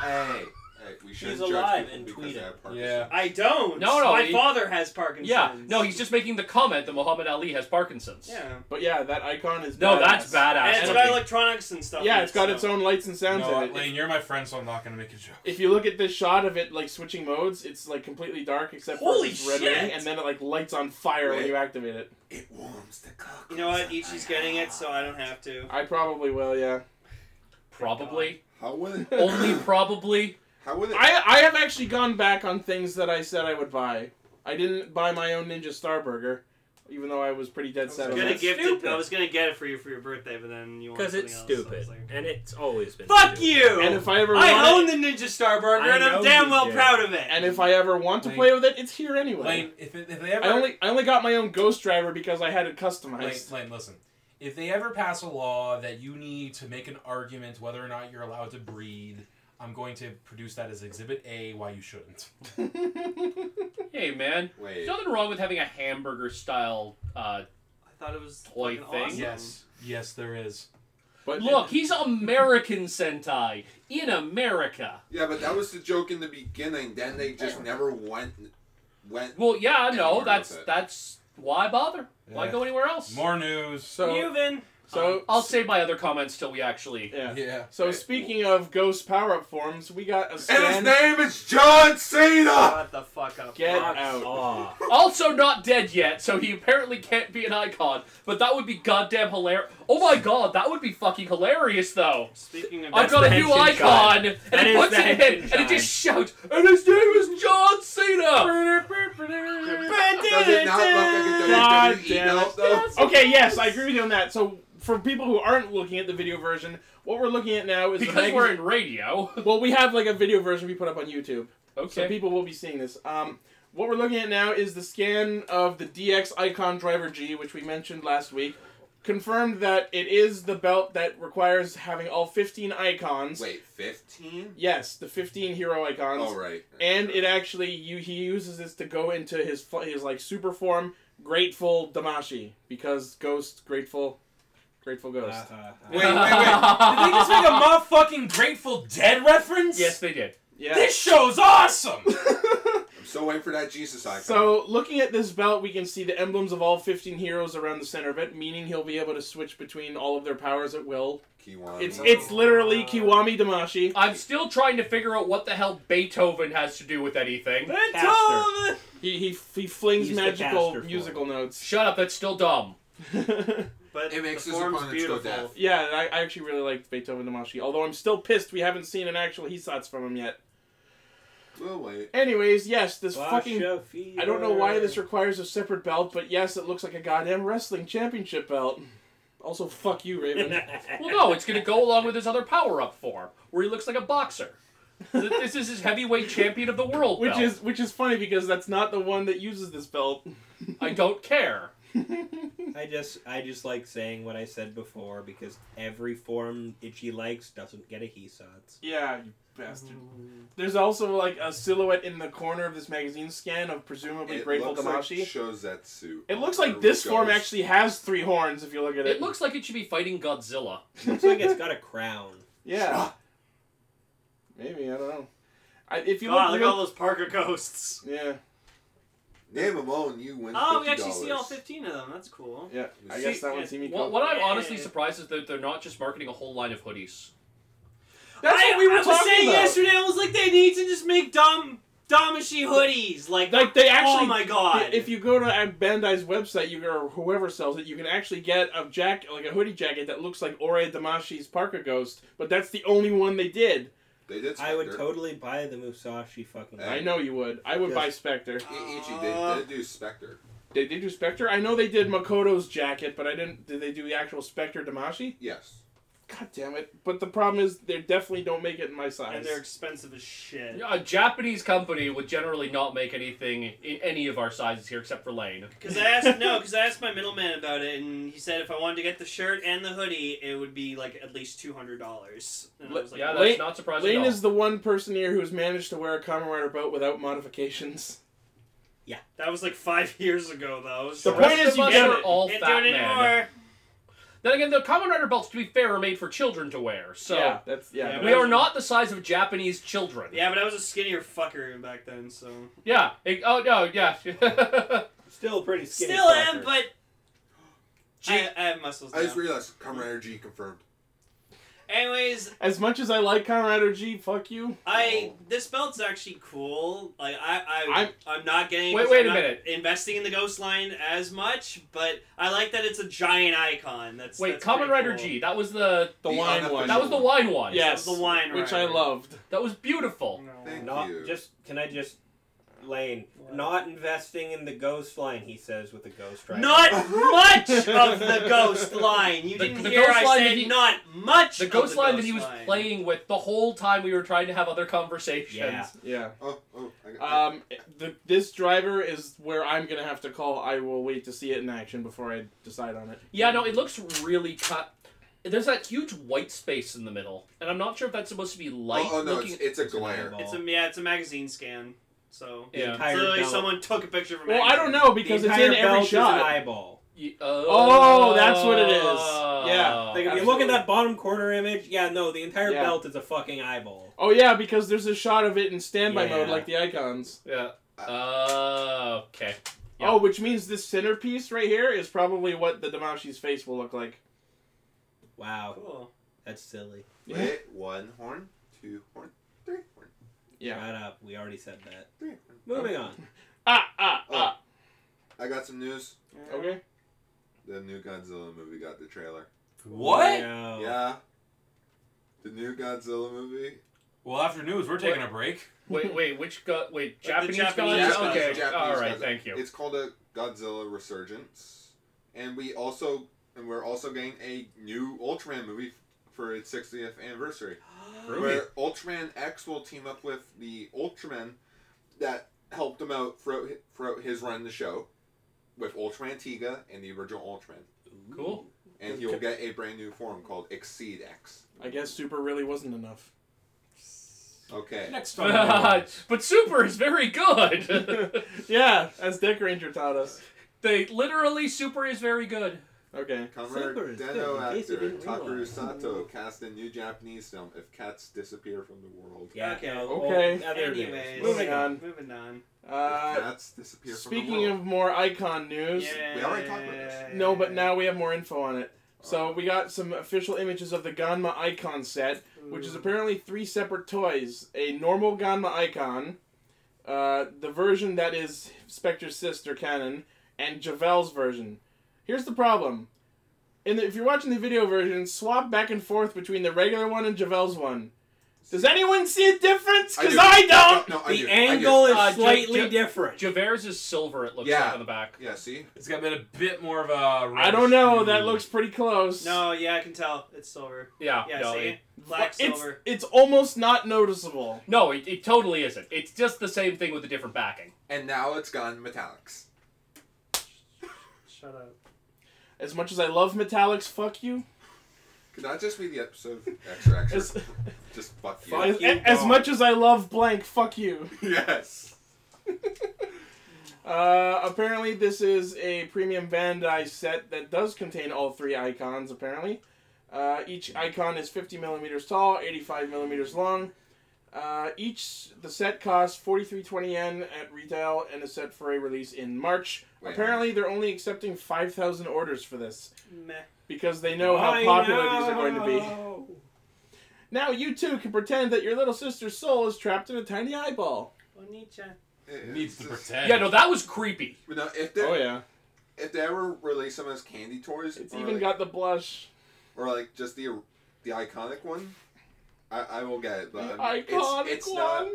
Hey, hey, we shouldn't
He's
judge
alive
people
and
because
tweeting.
they have Parkinson's.
Yeah.
I don't.
No, no,
My
he-
father has Parkinson's.
yeah. No, he's just making the comment that Muhammad Ali has Parkinson's.
Yeah.
But yeah, that icon is
No,
badass.
that's badass.
And it's
And
got electronics and stuff.
Yeah,
in
it's
it,
got
so-
its own lights and sounds
No,
in it.
Lane, you're my friend, so I'm not gonna make a joke.
If you look at this shot of it like switching modes, it's like completely dark except
Holy
for this red
shit!
ring, and then it like lights on fire when
Wait.
you activate it.
It warms the cock.
You know what? Ichi's getting it, so I don't have to.
I probably will, yeah.
Probably.
How will it?
Only probably.
How will it?
I I have actually gone back on things that I said I would buy. I didn't buy my own Ninja Star Burger, even though I was pretty dead set
I
on
was gonna
that.
gift it.
stupid.
I was gonna get it for you for your birthday, but then you wanted
Because it's
something else, so I
stupid,
was like,
and it's always been.
Fuck
stupid.
you!
And if I ever
I
want
own
it,
the Ninja Star Burger,
I
and I'm damn
you
well
do.
proud of it.
and if I ever want to
Lane-
play with it, it's here anyway.
Lane, if, it- if they ever
I only I only got my own Ghost Driver because I had it
Lane,
customized.
Lane, listen. If they ever pass a law that you need to make an argument whether or not you're allowed to breed, I'm going to produce that as Exhibit A. Why you shouldn't.
Hey man,
Wait.
there's nothing wrong with having a hamburger style. Uh,
I thought it was
Toy
fucking
thing?
Awesome.
Yes, yes, there is.
But
look, he's American Sentai in America.
Yeah, but that was the joke in the beginning. Then they just never went. Went.
Well, yeah,
Anywhere
no,
with
that's
it.
that's why bother? Why
Yeah.
go anywhere else?
More news.
so
Muven.
So um,
I'll save my other comments till we actually.
yeah.
Yeah.
So speaking of Ghost power up forms, we got a
And his name is John Cena.
Shut the fuck up.
Get
Fuck
out.
Aw.
Also not dead yet, so he apparently can't be an icon. But that would be goddamn hilarious. Oh my god, that would be fucking hilarious though.
Speaking of
I've
That's
got a new icon,
Shine.
and
That
it
is
puts it in,
Henshin
and it just shouts, and his name is John Cena.
Does it not look like a WWE
damn
belt
it.
though?
Okay, yes, I agree with you on that. So for people who aren't looking at the video version, what we're looking at now is the
Because we're in radio.
Well, we have like a video version we put up on YouTube. So
Okay.
people will be seeing this. Um, what we're looking at now is the scan of the DX Icon Driver G, which we mentioned last week. Confirmed that it is the belt that requires having all 15 icons.
Wait, fifteen?
Yes, the 15 hero icons.
Oh right.
And it actually you he uses this to go into his his like super form Grateful Damashi because Ghost Grateful Grateful Ghost.
Uh,
Wait, wait, wait. Did they just make a motherfucking Grateful Dead reference?
yes, they did.
Yeah.
This show's awesome.
I'm still waiting for that Jesus icon.
So, looking at this belt, we can see the emblems of all 15 heroes around the center of it, meaning he'll be able to switch between all of their powers at will.
Kiwami.
It's it's literally oh. Kiwami Damashi.
I'm still trying to figure out what the hell Beethoven has to do with anything.
Beethoven.
He he, he flings
He's the
magical
caster for
musical notes.
Shut up, that's still dumb.
But
It makes
the
his
form's
opponents go
beautiful.
deaf.
yeah, I, I actually really liked Beethoven Damashi, although I'm still pissed we haven't seen an actual Hisatsu from him yet.
We'll wait.
Anyways, yes, this fucking.
Fucking.
I don't know why this requires a separate belt, but yes, it looks like a goddamn wrestling championship belt. Also, fuck you, Raven.
Well, no, it's going to go along with his other power up form, where he looks like a boxer. This is his heavyweight champion of the world.
which
belt.
is which is funny because that's not the one that uses this belt.
I don't care.
I just I just like saying what I said before because every form Ichi likes doesn't get a Hisatsu.
Yeah, you bastard. Mm. There's also like a silhouette in the corner of this magazine scan of presumably
It
Grateful
looks
Damashi.
like Shozetsu.
it looks like this form
Ghost.
actually has three horns if you look at it.
It looks like it should be fighting Godzilla.
Looks like it's got a crown.
yeah. Maybe I don't know. I, if you
God,
look,
look
real-
at all those Parker ghosts.
yeah,
Name them all and you win.
Oh, we
$50.
actually see all 15 of them. That's cool.
yeah. I
See,
guess that one
yeah,
What,
cool.
what I'm
Yeah.
honestly surprised is that they're not just marketing a whole line of hoodies.
That's
I,
what we were
I was
talking
saying
about.
yesterday. I was like, they need to just make dumb Damashi hoodies. Like,
Like they oh actually.
oh my god.
If you go to Bandai's website, you or whoever sells it, you can actually get a jacket, like a hoodie jacket that looks like Ore Damashi's Parker Ghost, but that's the only one they did.
They did.
I would totally buy the Musashi fucking.
Hey.
I know you would. I would
Yes.
buy Spectre.
I- Ichi, they uh. did do Spectre.
They did do Spectre. I know they did Makoto's jacket, but I didn't. Did they do the actual Spectre Damashi?
Yes.
God damn it! But the problem is, they definitely don't make it in my size.
and they're expensive as shit.
A Japanese company would generally not make anything in any of our sizes here except for Lane.
Because I asked no, because I asked my middleman about it, and he said if I wanted to get the shirt and the hoodie, it would be like at least two hundred dollars. And I was like,
Yeah, that's
Lane-
not surprising
Lane
at all.
is the one person here who's managed to wear a Kamen Rider belt without modifications.
Yeah, that was like five years ago though.
The
So
point
rest
is
of
you
us
get
are
it.
all
can't
fat
do
men.
anymore.
Then again, the Kamen Rider belts, to be fair, are made for children to wear. So
yeah, that's yeah.
Yeah,
we
but-
are not the size of Japanese children.
Yeah, but I was a skinnier fucker back then, so
Yeah. It- oh no. Yeah.
Still pretty skinny.
still am,
fucker.
but
G-
I, I have muscles
I just realized Kamen Rider G confirmed.
Anyways,
As much as I like Kamen Rider G, fuck you.
I this belt's actually cool. Like I, I
I'm-
I'm, not getting.
Wait- wait
I'm
a
not
minute.
Investing in the Ghost line as much, but I like that it's a giant icon. That's
Wait,
that's
Kamen Rider
cool.
G. That was the
The,
The
wine one.
that was the wine one.
Yes,
the wine
which I loved.
That was beautiful.
No.
Thank
Not
you.
just. Can I just Lane,
What?
not investing in the ghost line, he says with a ghost rider.
Not much of the ghost line. You
The-
didn't
the
hear
ghost
I
line
said
he-
not much.
The
of
ghost
the
line that he was
line.
playing with the whole time we were trying to have other conversations.
Yeah.
Yeah.
Oh, oh, I got
Um, the, this driver is where I'm gonna have to call. I will wait to see it in action before I decide on it.
Yeah, no, it looks really cut. There's that huge white space in the middle, and I'm not sure if that's supposed to be light.
oh, oh no,
looking.
it's, it's a glare.
It's a yeah, it's a magazine scan. So
The
Yeah.
entire
literally
belt-
someone took a picture of a
Well,
magazine.
I don't know
the
because it's
entire
in every
belt is an
shot.
eyeball.
Ye-
Oh, that's what it is. Yeah.
Like if you look at that bottom corner image, yeah, no, the entire
Yeah.
belt is a fucking eyeball.
Oh yeah, because there's a shot of it in standby
Yeah.
mode, like the icons.
Yeah. Uh, okay. Yeah.
Oh, which means this centerpiece right here is probably what the Damashi's face will look like.
Wow,
Cool.
that's silly.
Wait, one horn, two horn,
Yeah.
Shut up. We already said that.
three horn.
Moving on.
Ah ah
Oh.
ah.
I got some news.
Okay.
The new Godzilla movie got the trailer.
What?
Wow.
Yeah. The new Godzilla movie.
Well, after news, we're taking a break.
Wait, wait, which gu- Wait, Japanese,
Japanese
guns?
guns,
Okay,
Japanese
all right,
guns.
thank you.
It's called a Godzilla Resurgence, and we also and we're also getting a new Ultraman movie for its 60th anniversary,
Groovy.
where Ultraman X will team up with the Ultraman that helped him out throughout hi- throughout his run in the show, with Ultraman Tiga and the original Ultraman,
Cool.
and he will get a brand new form called Exceed X.
I guess super really wasn't enough.
Okay.
Next on.
but Super is very good.
yeah, as Dekaranger taught us.
they literally Super is very good.
Okay.
Conrad
Super is good,
Den-O
in case you
actor
didn't
Takeru
realize.
Sato cast a new Japanese film if cats disappear from the world.
Yeah.
Okay.
no,
Okay.
well, other news.
Anyways,
Moving on.
Moving on.
if
Uh,
cats disappear from the
speaking
world.
of more icon news,
Yeah.
We already talked about this.
no, but now we have more info on it. So we got some official images of the Ganma icon set, which is apparently three separate toys: a normal Ganma icon, uh, the version that is Spectre's sister Kanon, and Javel's version. Here's the problem: in the, if you're watching the video version, swap back and forth between the regular one and Javel's one. Does anyone see a difference? Because
do.
I, don't.
No, no, I
The
do. I
angle is
Uh, J-
slightly
J-
different.
Javers is silver. It looks
Yeah.
like on the back.
Yeah, see?
It's got a bit, a bit more of a.
I don't know.
reddish
That looks pretty close.
No, yeah, I can tell. It's silver.
Yeah.
Yeah,
no,
see?
it,
Black,
it's,
silver.
It's almost not noticeable.
no, it, it totally isn't. It's just the same thing with a different backing.
And now it's gone metallics.
Shut up.
As much as I love metallics, fuck you.
Could that just be the episode extra extra?
As,
just fuck you.
Fuck
as,
you,
as
God.
much as I love blank, fuck you.
yes.
Uh, apparently, this is a premium Bandai set that does contain all three icons. Apparently, uh, each icon is 50 millimeters tall, 85 millimeters long. Uh, each the set costs 43.20 yen at retail and is set for a release in March.
Wait,
apparently, they're only accepting 5,000 orders for this
Meh.
because they know how
I
popular these are going to be. Now you too can pretend that your little sister's soul is trapped in a tiny eyeball.
Bonita.
It-
Needs to pretend.
Yeah, no, that was creepy.
But no, if they
Oh yeah,
if they ever release them as candy toys,
it's even
like,
got the blush.
or like just the the iconic one, I, I will get it. But
The
I mean,
iconic
it's, it's
one.
not.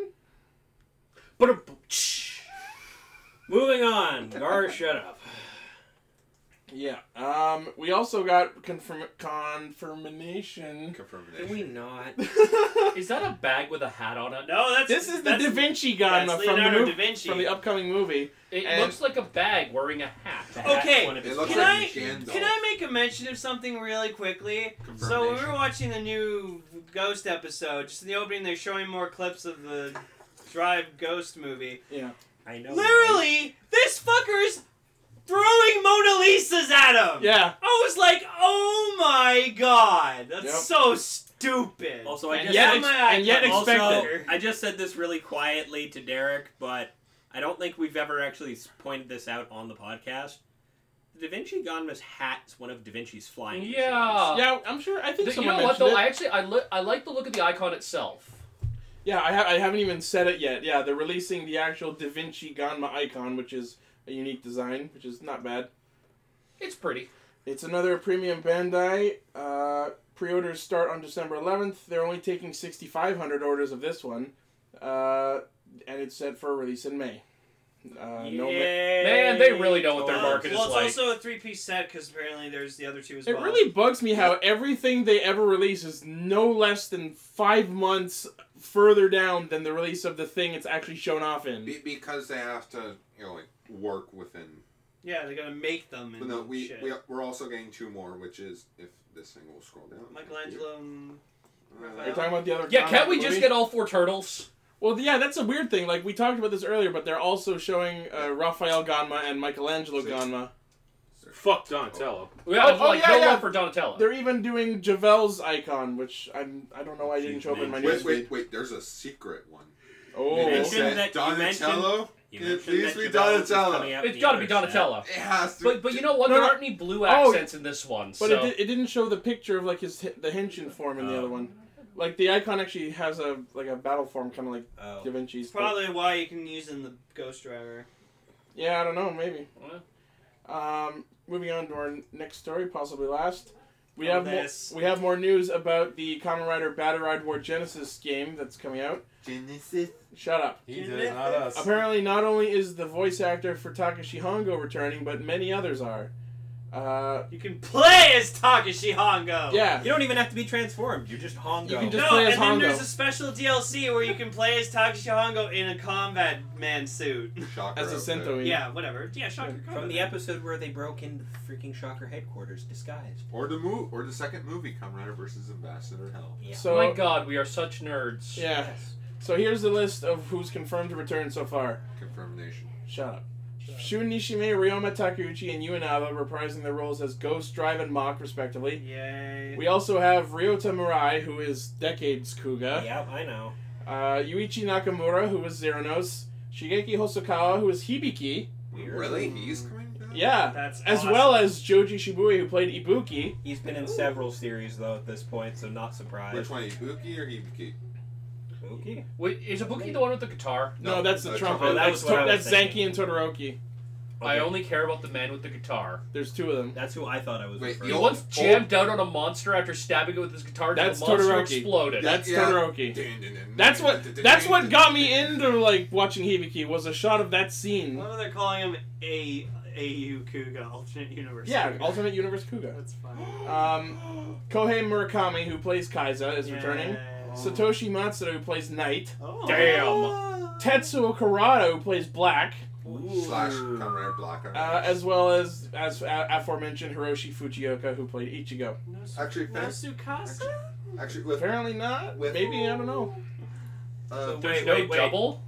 But
Moving on. Gar, shut up.
Yeah. Um. We also got confirm confirmation.
Can we not?
is that a bag with a hat on it?
No, that's
this is the Da Vinci
that's
Ganma from the
Leonardo
movie,
da Vinci.
from the upcoming movie.
It
And-
looks like a bag wearing a hat. The hat's
Okay,
one of his
It looks
Can
like
I-
Gandalf.
Can I make a mention of something really quickly? So when we were watching the new Ghost episode, just in the opening, they're showing more clips of the Drive Ghost movie.
Yeah.
I know.
Literally, this fucker's throwing Mona Lisas at him.
Yeah.
I was like, oh my god, that's
Yep.
so stupid.
Also, I
And
just
yet
said-
ex- and yet
also,
expected.
I just said this really quietly to Derek, but I don't think we've ever actually pointed this out on the podcast. The Da Vinci Ganma's hat is one of Da Vinci's flying machines.
Yeah.
Yeah. I'm sure. I think
The- you know what though?
it.
I actually I, li- I like the look of the icon itself.
Yeah, I, ha- I haven't even said it yet. Yeah, they're releasing the actual Da Vinci Ganma icon, which is a unique design, which is not bad.
It's pretty.
It's another premium Bandai. Uh, pre-orders start on December 11th. They're only taking 6,500 orders of this one, uh, and it's set for release in May. Uh,
Yay,
no, ma-
Man, they really know what their
toys.
market is
well, it's also a three-piece set because apparently there's the other two as well.
It
well.
really bugs me how everything they ever release is no less than five months further down than the release of the thing it's actually shown off in.
Be, because they have to, you know, like work within.
Yeah, they're gonna make them.
But no, we,
shit.
we we're also getting two more, which is if this thing will scroll down.
Michelangelo. And...
Uh,
Are talking about the other?
yeah, can't we
movie?
just get all four turtles?
Well, yeah, that's a weird thing. Like we talked about this earlier, but they're also showing uh, Raphael Ganma and Michelangelo
See.
Ganma.
Fuck Donatello.
Yeah,
Oh, oh,
like
yeah,
no
yeah.
love for Donatello.
They're even doing Javel's icon, which I'm I don't know why I didn't show up in my
Wait,
newsfeed.
wait, wait! There's a secret one.
Oh,
You
It
mentioned
said
that- you
Donatello.
You
Can it
mentioned
please
that
be Donatello?
coming out
it's
the
got to be
other set.
Donatello.
It has to.
But but you know what?
No,
there
no.
aren't any blue
Oh,
accents in this one.
but
so
it, di- it didn't show the picture of like his the henshin form in the
Oh.
other one. Like the icon actually has a like a battle form, kind of like
Oh.
Da Vinci's.
It's
but-
probably why you can use in the Ghost Driver.
Yeah, I don't know, maybe.
Yeah.
Um, moving on to our next story, possibly last. We
Oh,
have more,
this.
we have more news about the Kamen Rider Battride War Genesis game that's coming out.
Genesis.
Shut up.
He did, not us.
Apparently, not only is the voice actor for Takeshi Hongo returning, but many others are. Uh,
You can play as Takeshi Hongo.
yeah.
You don't even have to be transformed. You're just Hongo.
You can just-
No,
play as
and then there's a special DLC where you can play as Takeshi Hongo in a combat man suit.
Shocker
As a
outfit.
Sento.
yeah, whatever. Yeah, Shocker
From the episode where they broke into the freaking Shocker headquarters disguised.
Or the mo- or the second movie, Kamen Rider versus Ambassador Hell.
Yeah.
So
my God, we are such nerds.
yeah. So here's the list of who's confirmed to return so far.
Confirmation.
Shut up. Shun Nishime, Ryoma Takeuchi, and Yu Inaba reprising their roles as Ghost, Drive, and Mach, respectively.
Yay.
We also have Ryota Murai, who is Decades Kuuga.
Yeah, I know.
Uh, Yuichi Nakamura, who is Zeronos. Shigeki Hosokawa, who is Hibiki.
Weird.
Really? He's coming back?
Yeah.
That's
As
awesome.
well as Joji Shibui, who played Ibuki.
He's been in several series though at this point, so not surprised.
Which one, Ibuki or Hibiki?
Okay.
Wait, is Ibuki the one with the guitar?
No,
No,
that's the
uh,
trumpet.
trumpet. That
that's
was what I
to-
was
that's Zanki
thinking.
and Todoroki.
I only care about the man with the guitar.
There's two of them.
That's who I thought I was
Wait,
referring
He
the
to.
old-
once jammed out on a monster after stabbing it with his guitar until
That's
the monster
Todoroki.
exploded.
That's
Yeah.
Todoroki. That's what that's what got me into like watching Hibiki was a shot of that scene.
What are they calling him? A AU Kuuga, alternate universe.
Yeah,
Kuuga.
Alternate Universe Kuuga.
That's funny.
Um, Kohei Murakami, who plays Kaixa, is returning.
Yeah.
Satoshi Matsuda, who plays Knight.
Oh.
Damn.
Tetsuo Kurata, who plays Black.
Slash Kamen Black.
Uh, as well as as a- aforementioned Hiroshi Fujioka, who played Ichigo.
No,
Actually,
no
fair-
Tsukasa?
Actually, with
Apparently not.
With-
Maybe I don't know.
uh,
There's
Wait,
no
wait, wait.
double.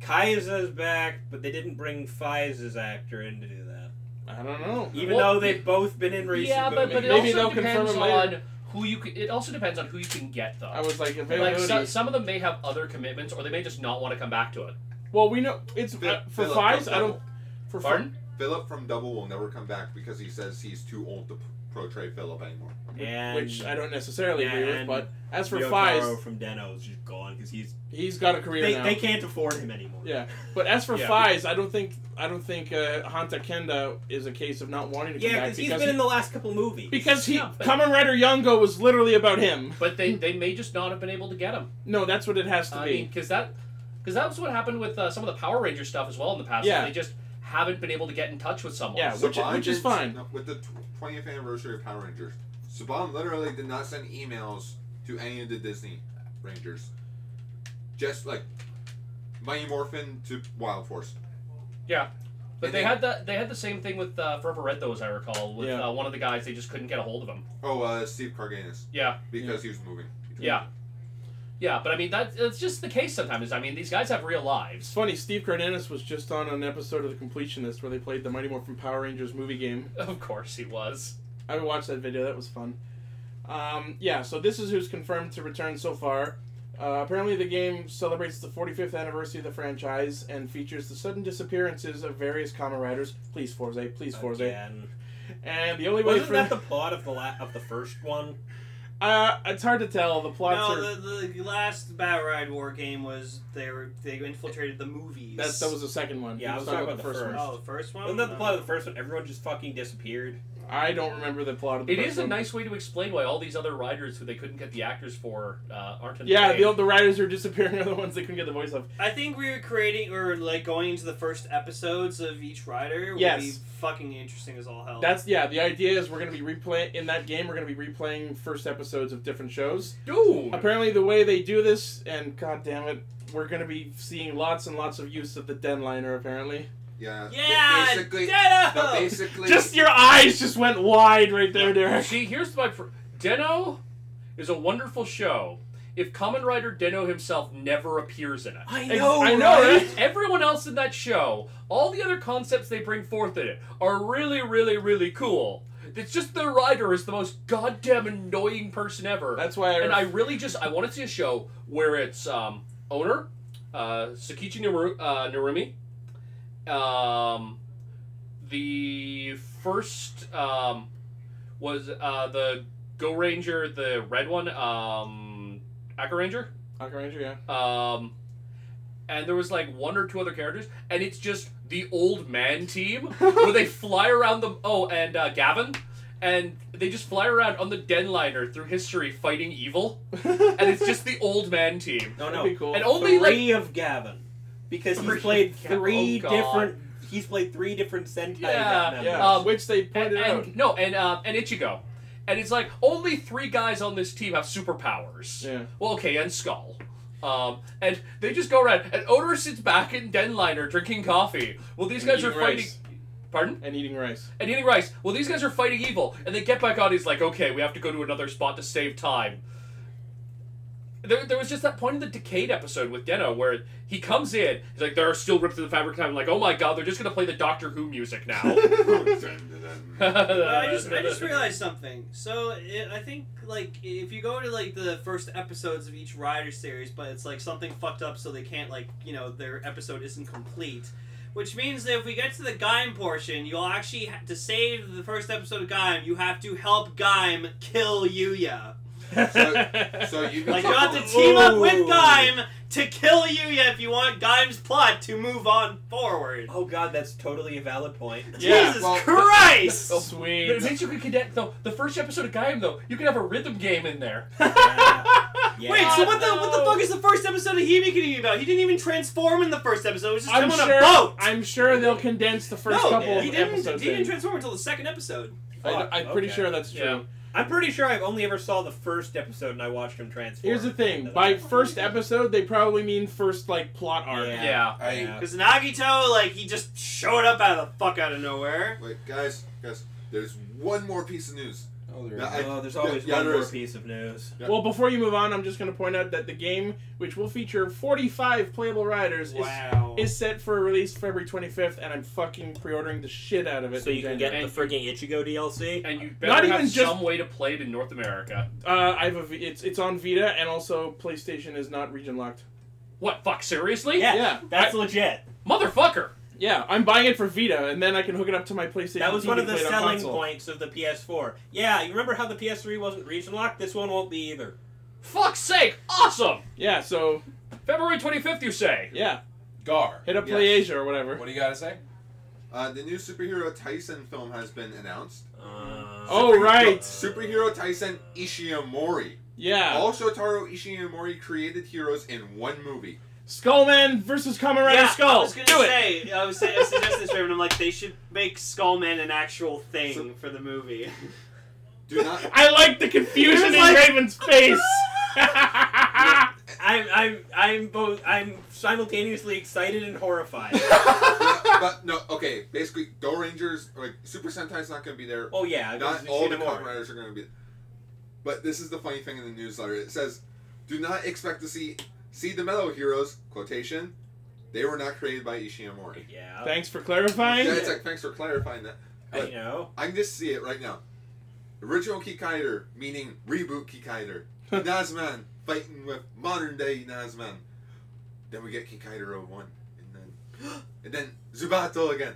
Kaixa's back, but they didn't bring Faiz's actor in to do that.
I don't know.
Even
Well,
though they've both been in recent
Yeah, but, but it
Maybe they'll
also
confirm
depends
it later.
on who you. Can, it also depends on who you can get though.
I was like
like
availability.
so, some of them may have other commitments, or they may just not want to come back to it.
well, we know it's
Phil-
uh, for
Philip
fives.
from
I don't.
Double.
For
Pardon?
Philip from Double will never come back because he says he's too old to p- portray Philip anymore.
And
which I don't necessarily agree with. But as for
Ryotaro
Fives,
from Den-O is just gone because he's
he's got a career
they,
now.
they can't afford him anymore.
Yeah, but as for
Yeah.
Fives, I don't think I don't think uh, Hanta Kenda is a case of not wanting to come
Yeah,
back
because he's
because
been
he,
in the last couple movies.
because he
Yeah, but-
Kamen Rider Yongo was literally about him.
But they, they may just not have been able to get him.
No, that's what it has to
I
be.
mean, because that because that was what happened with uh, some of the Power Ranger stuff as well in the past.
Yeah.
They just haven't been able to get in touch with someone.
Yeah, which-
Saban
which is fine.
with the 20th anniversary of Power Rangers, Saban literally did not send emails to any of the Disney Rangers. Just like Mighty Morphin to Wild Force. Yeah.
But
And
they
then-
had the they had the same thing with uh, Forever Red though, as I recall, with
Yeah.
uh, one of the guys. They just couldn't get a hold of him.
Oh, uh, Steve Cardenas.
Yeah,
Because he was moving.
yeah, yeah. But I mean, that it's just the case sometimes. I mean, these guys have real
It's
lives.
funny. Steve Cardenas was just on an episode of The Completionist where they played the Mighty Morphin Power Rangers movie game.
Of course, he was.
I watched that video. That was fun. Um, yeah, so this is who's confirmed to return so far. Uh, apparently, the game celebrates the 45th anniversary of the franchise and features the sudden disappearances of various Kamen Riders. Please, Fourze. Please, Fourze.
Again.
And the only way
Wasn't
for
that the plot of the la- of the first one?
uh, it's hard to tell. The plot.
No,
are
the, the last Battride War game was they were they infiltrated the movies.
that that was the second one.
Yeah, I was talking about the
one.
first.
Oh, the first one.
Wasn't that the plot of the first one? Everyone just fucking disappeared.
I don't remember the plot of the
It
first
is a
one.
nice way to explain why all these other writers who they couldn't get the actors for uh, aren't in
Yeah,
the
the,
game.
the writers are disappearing. Are the ones they couldn't get the voice of.
I think we were creating or like going into the first episodes of each rider would
Yes.
be fucking interesting as all hell.
That's yeah. The idea is we're gonna be replaying in that game. We're gonna be replaying first episodes of different shows.
Dude!
Apparently, the way they do this, and god damn it, we're gonna be seeing lots and lots of use of the Denliner. Apparently,
Yeah.
yeah,
Basically,
Ditto!
basically.
just your eyes just went wide right there, Derek.
See, here's my. Pr- Den-O is a wonderful show if Kamen Rider Den-O himself never appears in it.
I
Ex-
know,
I know,
right?
right?
Everyone else in that show, all the other concepts they bring forth in it, are really, really, really cool. It's just the writer is the most goddamn annoying person ever.
That's why I.
and I really just I want to see a show where it's um, owner, uh, Sakichi Naru- uh, Narumi, um, the first um, was uh, the Go Ranger, the red one, um, Aka Ranger,
Aqua Ranger, yeah.
um, and there was like one or two other characters, and it's just the old man team where they fly around the oh and uh, Gavan. And they just fly around on the Denliner through history fighting evil, and it's just the old man team.
No,
That'd
no.
be cool.
And only like
three of Gavan, because he's played
of Gavan.
three
Oh,
different. He's played three different Sentai
Yeah,
yeah,
Um,
which they
and,
pointed out.
and no, and um, and Ichigo, and it's like only three guys on this team have superpowers.
Yeah.
Well, okay, and Skull. Um, and they just go around, and Odor sits back in Denliner drinking coffee. Well, these
And
guys are fighting.
rice.
Pardon?
And eating rice.
And eating rice. Well, these guys are fighting evil, and they get back on. He's like, okay, we have to go to another spot to save time. There, there was just that point in the Decade episode with Den-O where he comes in. He's like, there are still rips in the fabric time. I'm like, oh my god, they're just gonna play the Doctor Who music now.
I just I just realized something. So it, I think like if you go to like the first episodes of each Rider series, but it's like something fucked up, so they can't like you know their episode isn't complete. Which means that if we get to the Gaim portion, you'll actually ha- to save the first episode of Gaim, you have to help Gaim kill Yuya.
So, so you
Like you have to team up with
Ooh.
Gaim to kill Yuya if you want Gaim's plot to move on forward.
Oh god, that's totally a valid point.
Yeah,
Jesus
well-
Christ!
But it
Sweet.
means you could connect though. The first episode of Gaim though, you could have a rhythm game in there.
Yeah.
Wait, so what the what the fuck is the first episode of Hebe gonna be about? He didn't even transform in the first episode. It was just
I'm
him on
sure.
a boat.
I'm sure they'll condense the first
no,
couple of
he didn't.
episodes.
He didn't
in.
transform until the second episode.
I, I'm pretty
Okay.
sure that's true.
Yeah.
I'm pretty sure I've only ever saw the first episode and I watched him transform.
Here's the thing:
into
by
that.
first episode, they probably mean first like plot arc.
Yeah.
Yeah.
I
Yeah.
Because Nagito, like, he just showed up out of the fuck out of nowhere.
Wait, guys, guys. There's one more piece of news.
Oh, there
Yeah, I-
Oh, there's always
yeah,
one
there
more
is.
piece of news.
Yeah.
Well, before you move on, I'm just going to point out that the game, which will feature 45 playable riders,
Wow.
is, is set for release February 25th, and I'm fucking pre-ordering the shit out of it.
So
in
you can get
January.
the freaking Ichigo DLC.
And you better
Not
have
even just-
some way to play it in North America.
Uh, I have a. V- It's it's on Vita, and also PlayStation is not region locked.
What? Fuck? Seriously?
Yeah,
Yeah.
that's legit.
Motherfucker.
Yeah, I'm buying it for Vita, and then I can hook it up to my PlayStation.
That was
TV
one of the
play
selling
console.
points of the PS4. Yeah, you remember how the PS3 wasn't region locked? This one won't be either.
Fuck's sake. Awesome.
Yeah, so
February 25th, you say?
yeah,
Gar.
hit up
Yes.
Play Asia or whatever.
What do you gotta say?
Uh, the new superhero Taisen film has been announced.
Uh,
Oh
Superhero-
right,
Superhero Taisen Ishimori.
yeah.
All Shotaro Ishimori created heroes in one movie.
Skullman versus Kamen Rider
yeah,
Skull.
I was gonna
Do it.
say, I was, say, I was suggesting this, Raven. I'm like, they should make Skullman an actual thing
So-
for the movie.
Do not.
I like the confusion in
like-
Raven's face.
I'm, I'm, I'm both. I'm simultaneously excited and horrified.
Yeah, but no, okay. Basically, Go Rangers, like Super Sentai's not going to be there.
oh yeah,
Not all the
Ishimori.
Kamen Riders are going to be. But this is the funny thing in the newsletter. It says, "Do not expect to see see the Metal Heroes." Quotation. They were not created by Ishimori.
Yeah,
Thanks for clarifying.
Yeah, it's like thanks for clarifying that.
I know.
I can just see it right now. Original Kikaider, meaning reboot Kikaider. Nazman fighting with modern day Nazman. Then we get Kikaider 01. And then and then Zubato again.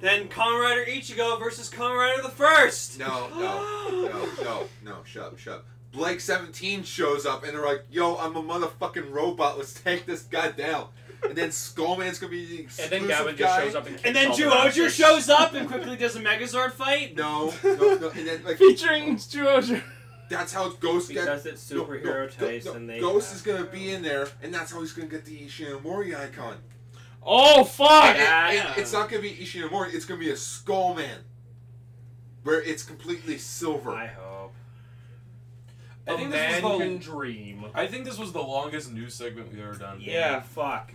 then Kamen Rider Ichigo versus Kamen Rider the First.
No, no, no, no, no, shut up, shut up. Blake 17 shows up and they're like, yo, I'm a motherfucking robot, let's take this guy down. and then Skullman's gonna be the
And then Gavan
guy.
just shows up and kicks
And then
all the
Juohger
asses.
shows up and quickly does a Megazord fight.
No, no, no, and then like
Featuring Juohger.
that's how Ghost gets.
Because it's
no, no,
superhero
no,
Taisen
no,
and they
Ghost is gonna be in there, and that's how he's gonna get the Ishinomori icon.
Oh fuck!
And- and
Yeah.
it's not gonna be Ishinomori. It's gonna be a Skullman, where it's completely silver.
I hope.
I
A
think
man
this was
can dream.
I think this was the longest news segment we've ever done.
Yeah.
Fuck.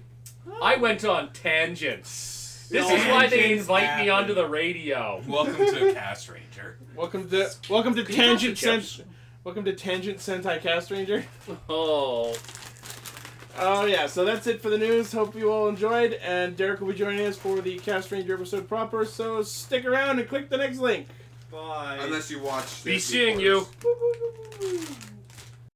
I went on tangents. This
No,
is why they
tangents
invite me
happen.
onto the radio.
Welcome to Castranger.
Welcome to welcome to Tangent
pass the
Sent.
chips?
Welcome to Tangent Sentai Castranger.
Oh,
Oh yeah, so that's it for the news. Hope you all enjoyed, and Derek will be joining us for the Castranger episode proper. So stick around and click the next link.
Bye.
Unless you watch.
Be seeing you.